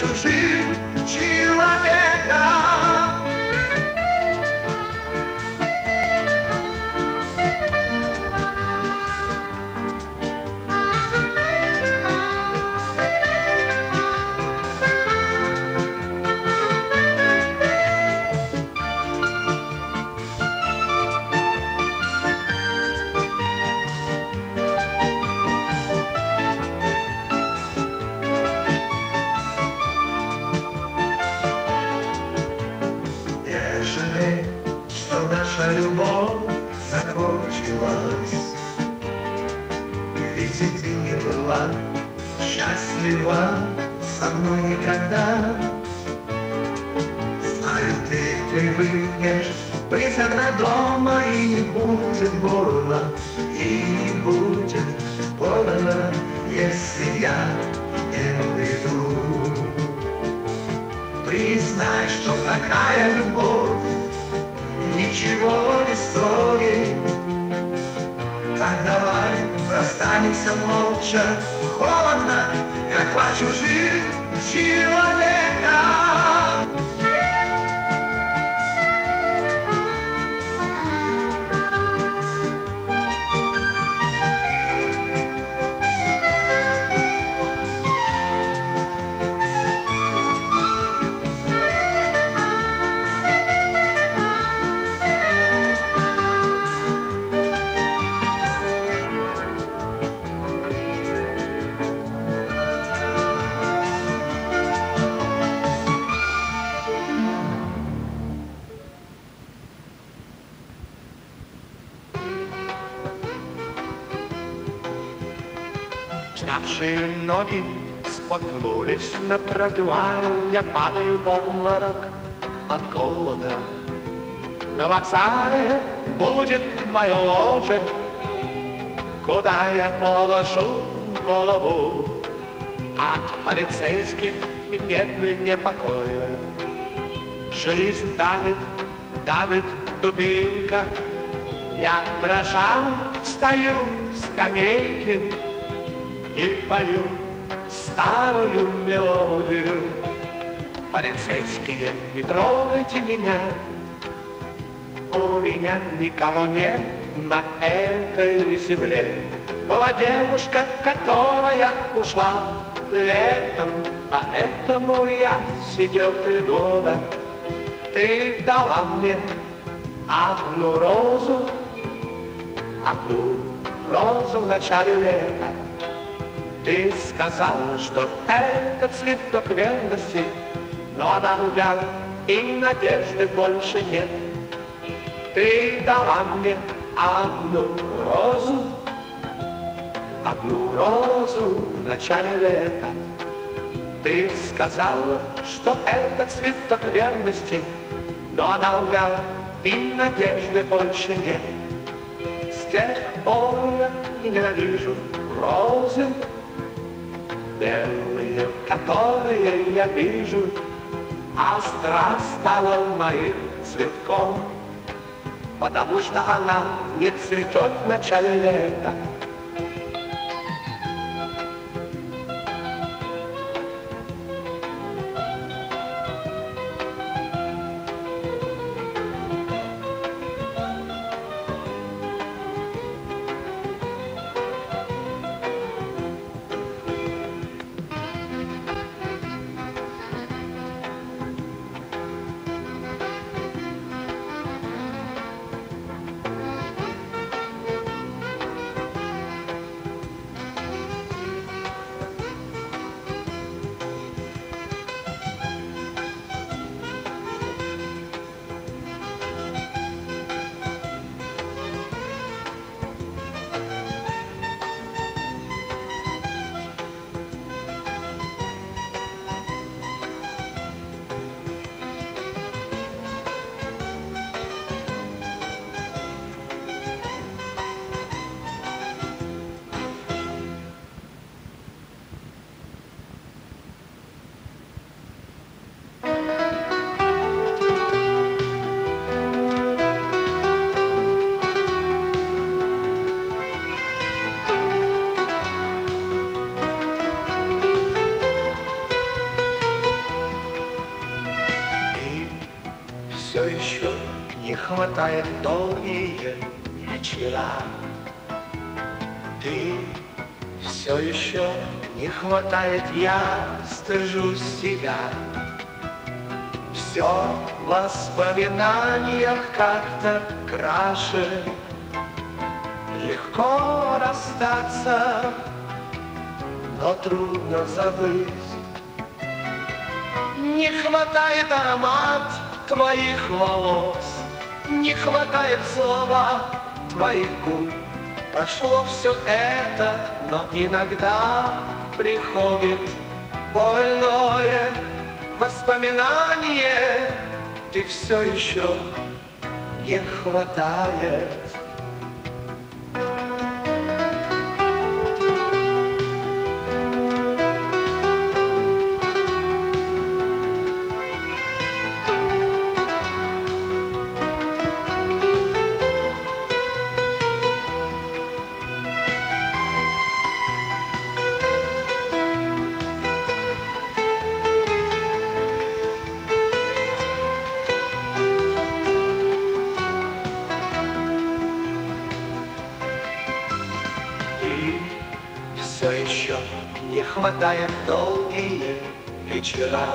как два если я не уйду. Признай, что такая любовь ничего не стоит. Так давай останемся молча, холодно, как два чужих человека. Ставшие ноги споткнулись на тротуаре, Я падаю в обморок от голода. На вокзале будет мое ложе, Куда я положу голову? От полицейских и бедных непокоя. Жизнь давит, давит дубинка, Я дрожа стою с скамейки, и пою старую мелодию. Полицейские, не трогайте меня, у меня никого нет на этой земле. Была девушка, которая ушла летом, поэтому я сидел три года. Ты дала мне одну розу, одну розу в начале лета. Ты сказала, что это цветок верности, но она увяла, и надежды больше нет. Ты дала мне одну розу, одну розу в начале лета. Ты сказала, что это цветок верности, но она увяла, и надежды больше нет. С тех пор я ненавижу розы, белые, которые я вижу, а страсть стала моим цветком, потому что она не цветет в начале лета. Хватает долгие вечера. Ты все еще не хватает, я стыжусь себя. Все в воспоминаниях как-то краше. Легко расстаться, но трудно забыть. Не хватает аромат твоих волос, Не хватает слова твоих губ. Прошло все это, но иногда приходит больное воспоминание, Ты все еще не хватает. Вечера.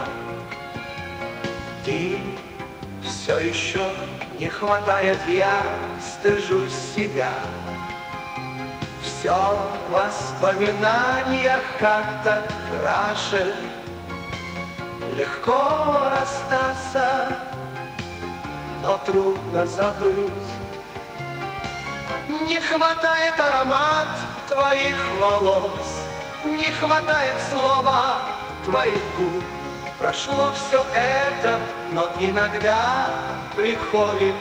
Ты все еще не хватает, я стыжусь себя. Все в воспоминаниях как-то краше. Легко расстаться, но трудно забыть. Не хватает аромат твоих волос, Не хватает слова твоих губ. Прошло все это, но иногда приходит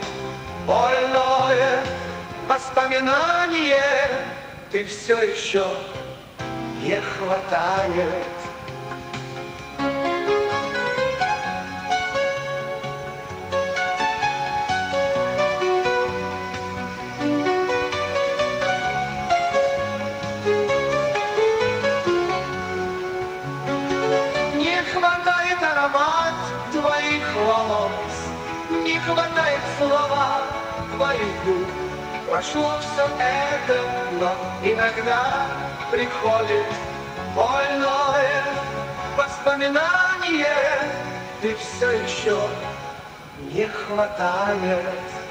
больное воспоминание. Ты все еще не хватает. Прошло все это, но иногда приходит больное воспоминание. Ты все еще не хватает.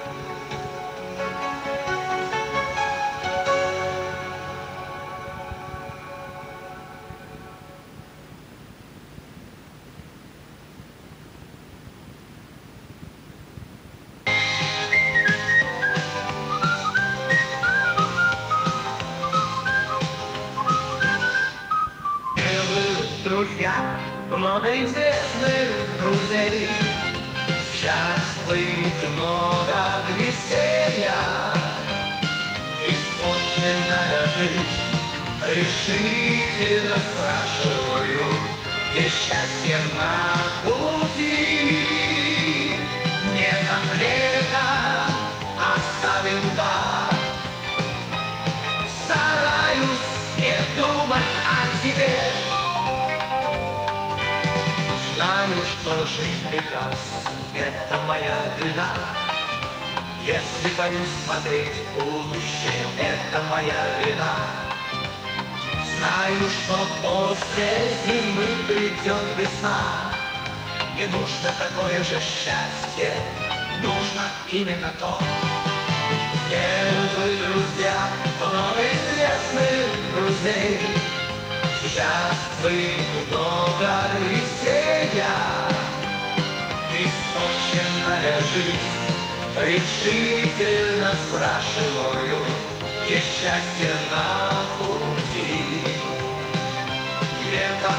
Тебе, знаю, что жизнь прекрасна, это моя вина. Если боюсь смотреть в будущее, это моя вина. Знаю, что после зимы придет весна. Не нужно такое же счастье, нужно именно то. Первые друзья, много известных друзей, Счастливы много веселья, Испорченная жизнь, решительно спрашиваю, Где счастье на пути? Где-то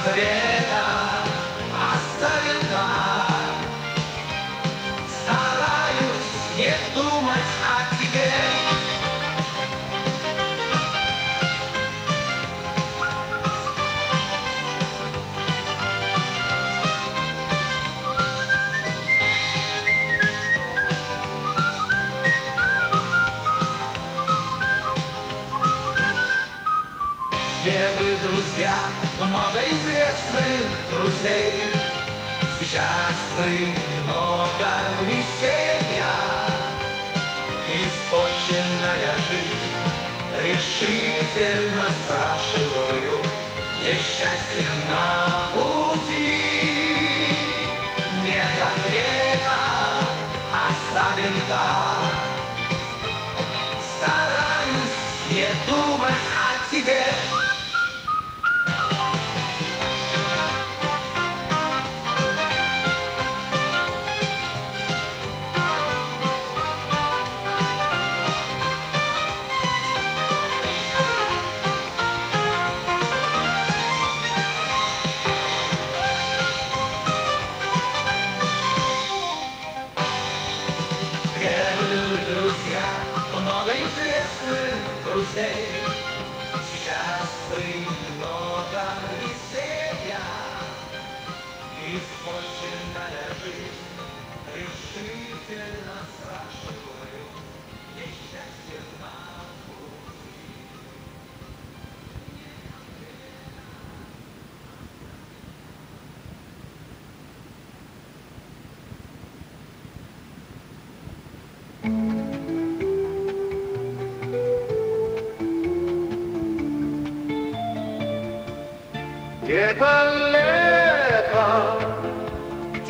ты много веселья, испорченная жизнь решительно спрашиваю, несчастье на пути. Не конкретно оставим так.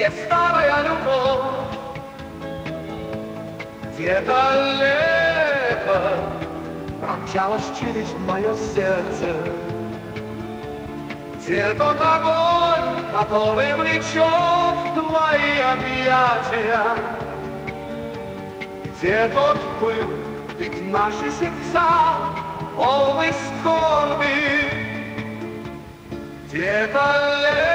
Где старая любовь, Где-то лето промчалось через мое сердце, Где тот огонь, который влечет твои объятия, Где тот пыл, ведь наши сердца полны скорби, где-то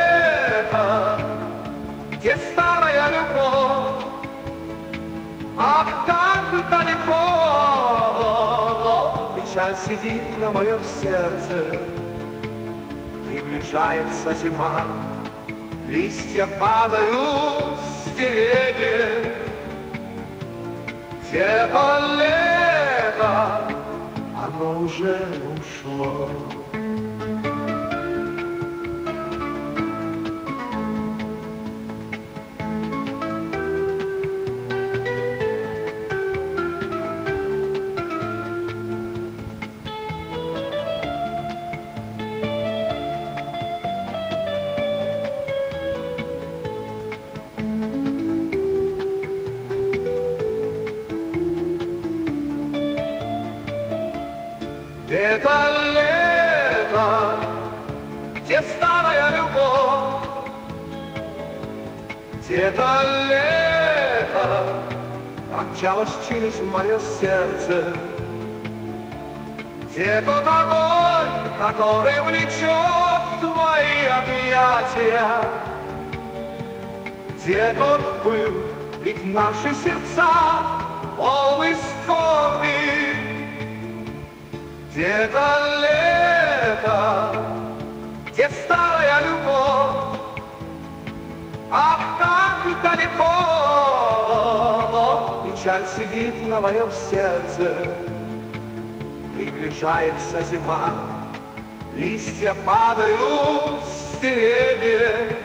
Ах, как далеко Печаль сидит на моем сердце, Приближается зима, Листья падают с деревьев, Где-то лето, Оно уже ушло. Промчалось через мое сердце, где тот огонь, который влечет твои объятия, где тот пыл, ведь наши сердца полны скорби. Где-то лето, где старая любовь, Ах, как далеко Печаль сидит на моем сердце, Приближается зима, Листья падают с деревьев,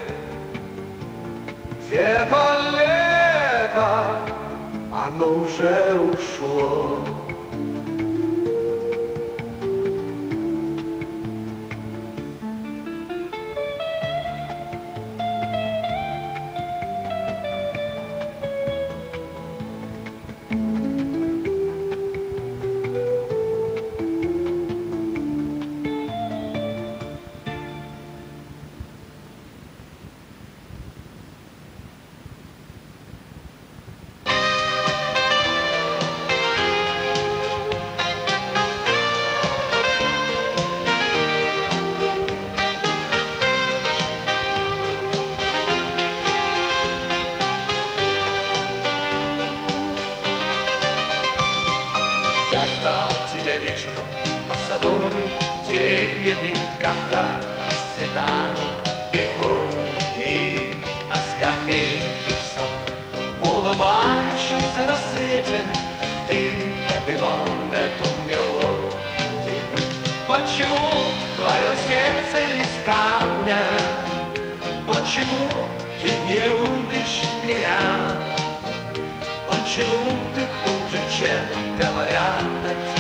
Где-то лето, Оно уже ушло. Вечером по саду, деревьями, когда цветами бегут и оскорбили Улыбающийся на свете, ты напевал эту мелодию. Почему твое сердце из камня? Почему ты не любишь меня? Почему ты хуже, чем говорят о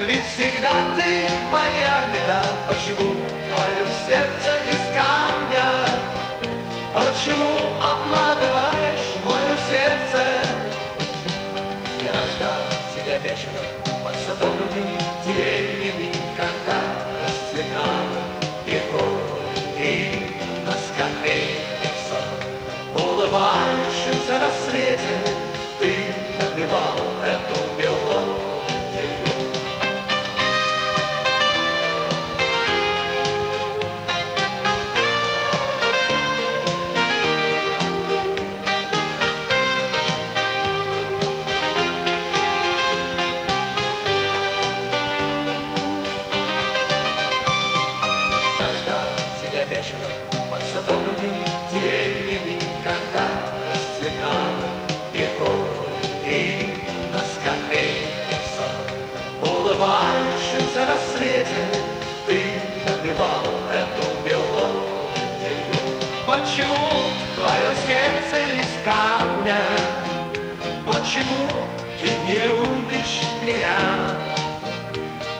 Ведь всегда ты моя беда Почему твое сердце из камня? Почему обманываешь мое сердце? Я ждал тебя вечером Под садовыми Почему ты не любишь меня?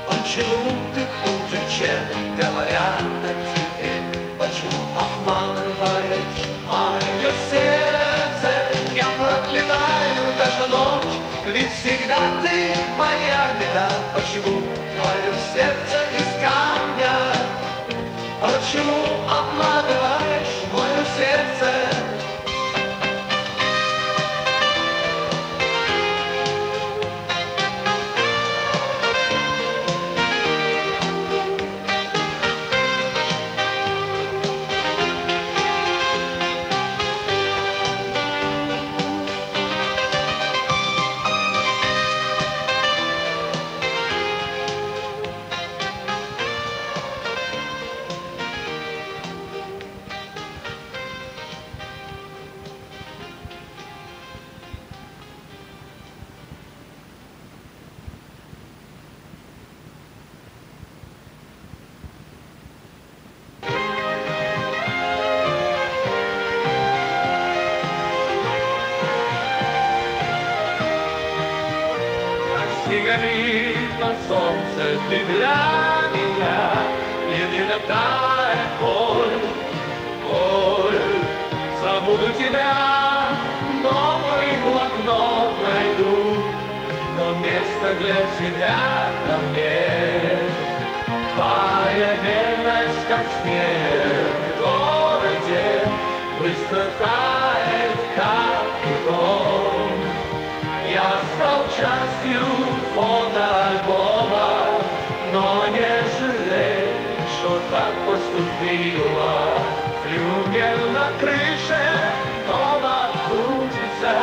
Почему ты хуже, чем говорят о тебе? Почему обманываешь мое сердце? Я проклинаю даже ночь, ведь всегда ты моя беда. Почему твое сердце из камня? Почему поступила. Флюгер на крыше дома крутится,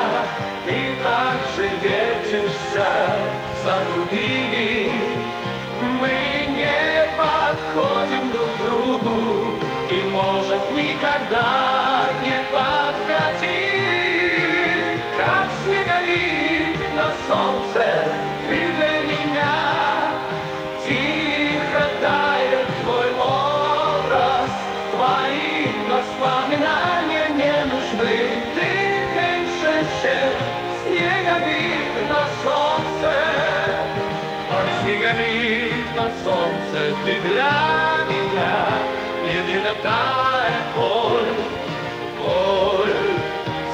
и так же вертишься за другими. Мы не подходим друг к другу, и, может, никогда ты для меня Единая тая боль, боль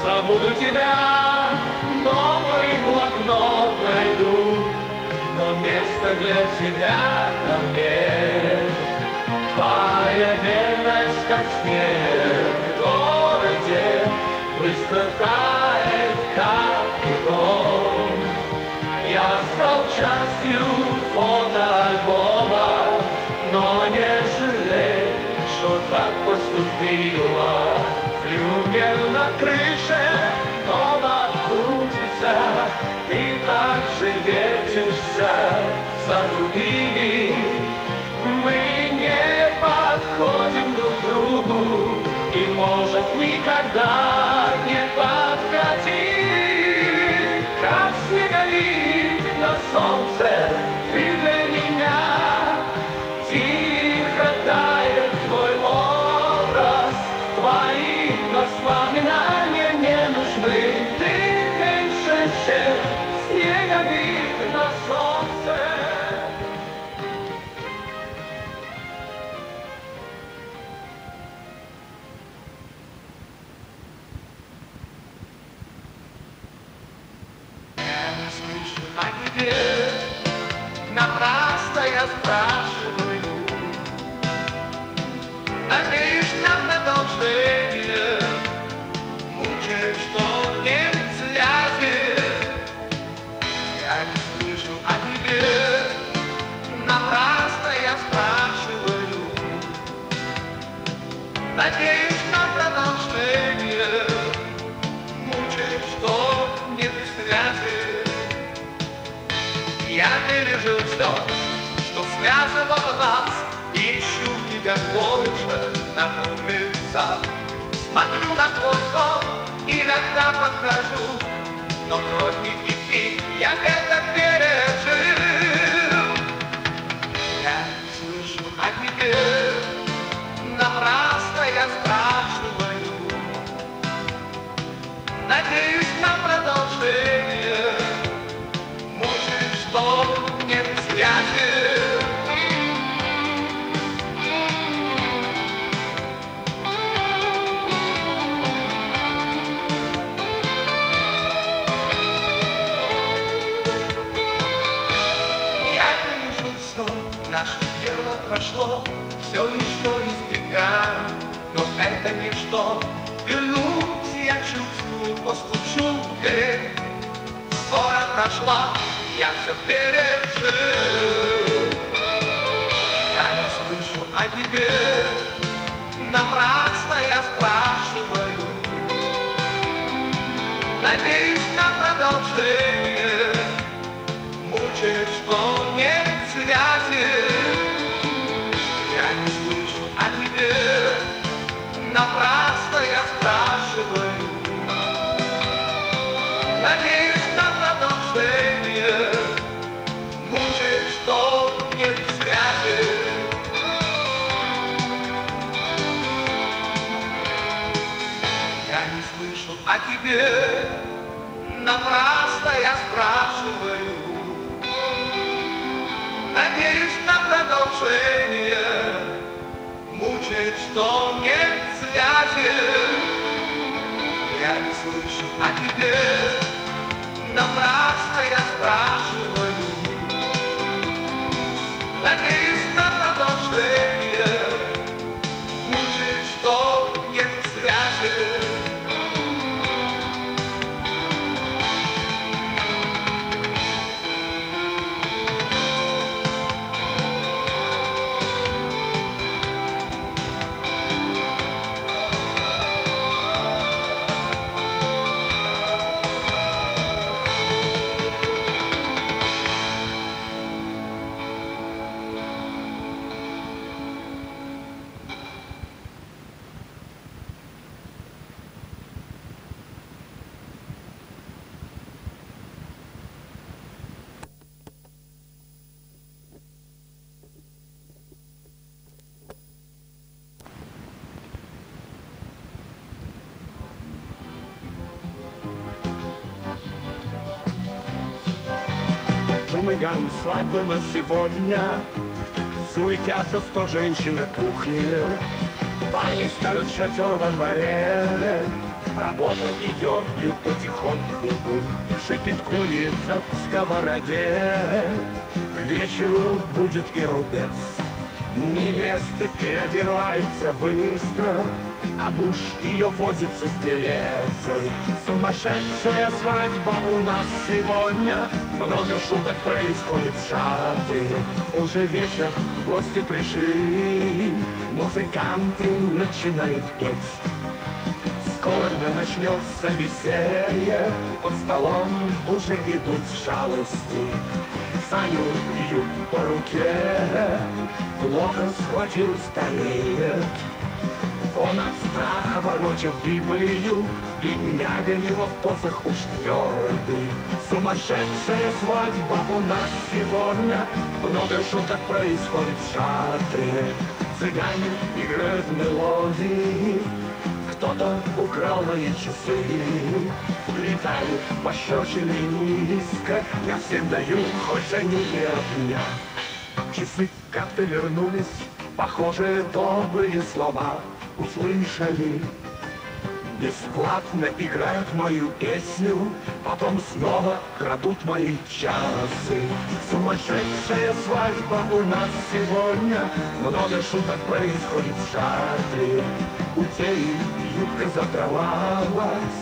Забуду тебя, новый блокнот найду, но места для тебя там нет. Твоя верность, как снег в городе, быстро тает, поступила. Флюгер на крыше дома крутится, и так же вертишься за другими. Мы не подходим друг другу, и, может, никогда тебе. Напрасно я спрашиваю. Улицах. Смотрю на твой сон, иногда подхожу, Но кровь и идти, я это пережил. Я слышу прошла, я все пережил. Я не слышу о тебе, напрасно я спрашиваю. Надеюсь на продолжение, продолжение, мучает, что нет связи. Я не слышу о тебе, напрасно я спрашиваю. Свадьбы на сегодня. Суетятся сто женщин на кухне. Парни ставят шатер во дворе. Работа идет, бьют потихоньку. Шипит курица в сковороде. К вечеру будет и рубец. Невесты переодеваются быстро А муж ее возится с телецей Сумасшедшая свадьба у нас сегодня. Много шуток происходит в шатре Уже вечер, гости пришли. Музыканты начинают петь. Скоро начнется веселье. Под столом уже идут шалости Саню бьют по руке. Плохо схватил стареет Он от страха ворочал Библию И глядя его в посох уж твердый. Сумасшедшая свадьба у нас сегодня. Много шуток происходит в шатре. Цыгане играют мелодии. Кто-то украл мои часы. Летают пощечины низко Я всем даю, хоть они и от меня Часы как-то вернулись Похожие добрые слова Услышали Бесплатно играют мою песню, потом снова крадут мои часы. Сумасшедшая свадьба у нас сегодня, много шуток происходит в шатре. Утеи юбка задралась,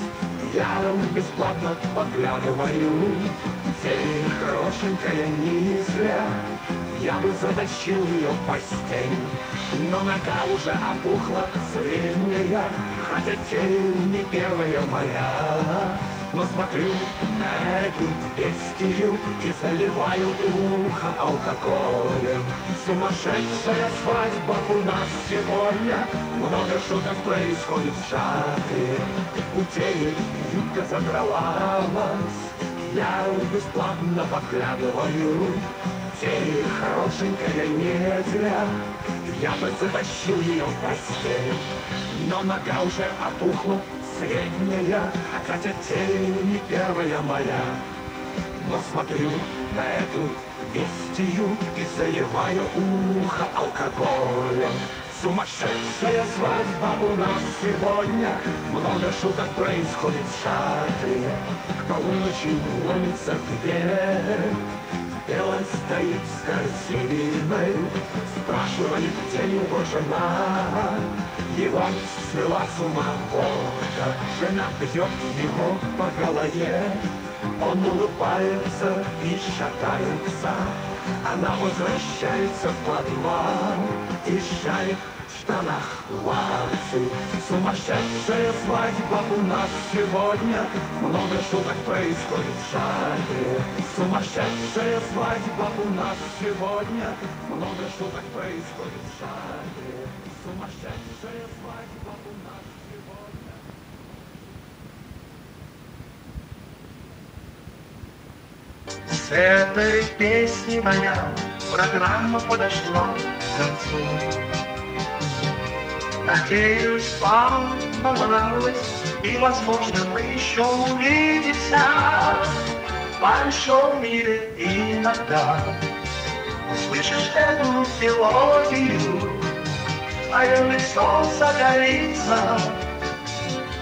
я бесплатно подглядываю, Тень хорошенькая не зря, Я бы затащил ее в постель, Но нога уже опухла, средняя, Хотя тень не первая моя. Но смотрю на эту бестию И заливаю ухо алкоголем. Сумасшедшая свадьба у нас сегодня. Много шуток происходит в шатре Утеет, юбка задралась Я бесплатно подглядываю Тень хорошенькая не зря Я бы затащил ее в постель Но нога уже опухла средняя, хотя тень не первая моя. Но смотрю на эту бестию и заливаю ухо алкоголем. Сумасшедшая свадьба у нас сегодня, много шуток происходит в шатре. К полуночи ломится дверь, Белой стоит с корзиной, Спрашивает, где его жена. Его свела с ума водка, Жена бьет его по голове. Он улыбается и шатается, Она возвращается в подвал и шарит штанах лапсы. Сумасшедшая свадьба у нас сегодня, Много шуток происходит в шаре. Сумасшедшая свадьба у нас сегодня, Много шуток происходит в шаре. Сумасшедшая свадьба у нас. С этой песни моя программа подошла к концу. Надеюсь, вам понравилось, и, возможно, мы еще увидимся в большом мире иногда. Услышишь эту мелодию, твое лицо загорится,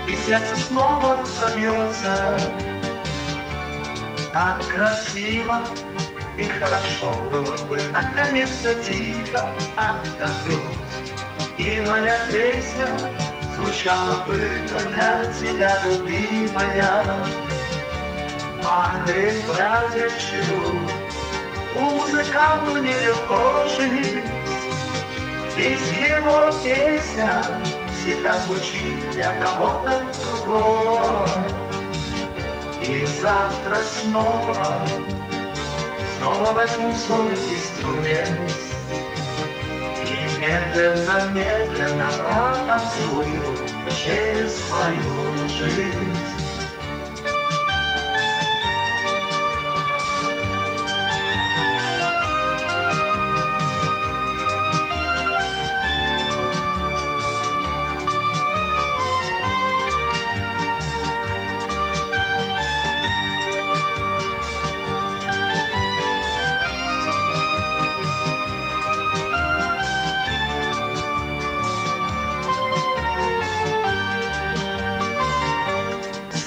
и сердце снова забьется. Так красиво и хорошо было бы наконец-то тихо отдохнуть. И моя песня звучала бы для тебя, любимая. Махнет праздничаю, музыканту нелегко жить. Ведь его песня всегда звучит для кого-то другого. И завтра снова, снова возьму свой инструмент Медленно, медленно протанцую через свою жизнь.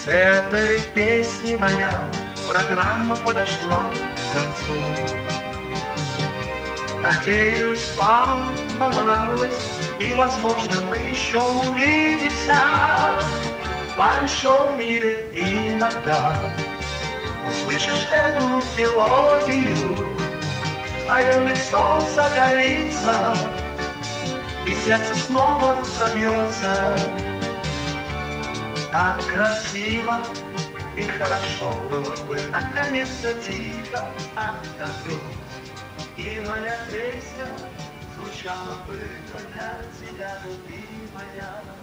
Этой песни моя программа подошла к концу. Надеюсь, вам понравилось, и, возможно, мы еще увидимся в большом мире иногда. Услышишь эту мелодию, твое лицо загорится, и сердце снова забьется. Так красиво и хорошо было бы наконец-то тихо отдохнуть. И моя песня звучала бы для тебя, любимая.